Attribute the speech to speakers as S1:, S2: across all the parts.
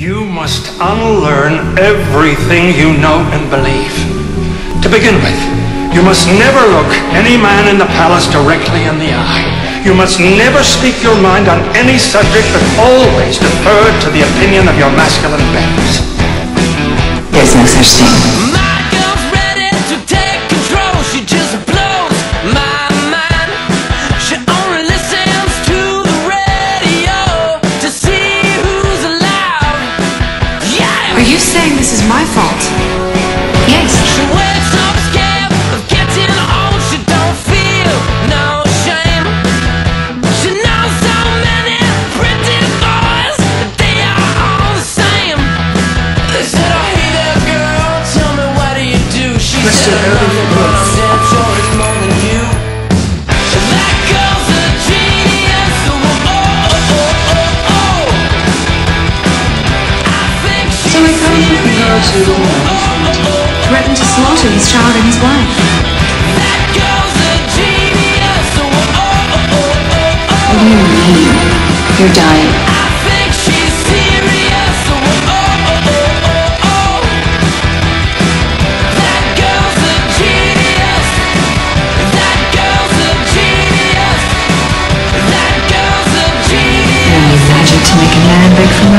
S1: You must unlearn everything you know and believe. To begin with, you must never look any man in the palace directly in the eye. You must never speak your mind on any subject, but always defer to the opinion of your masculine parents.
S2: There's no such thing.
S3: said
S4: everything threatened to slaughter his child and his wife.
S2: What do you mean? You're dying.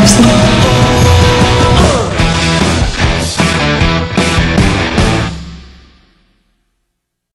S2: mercy.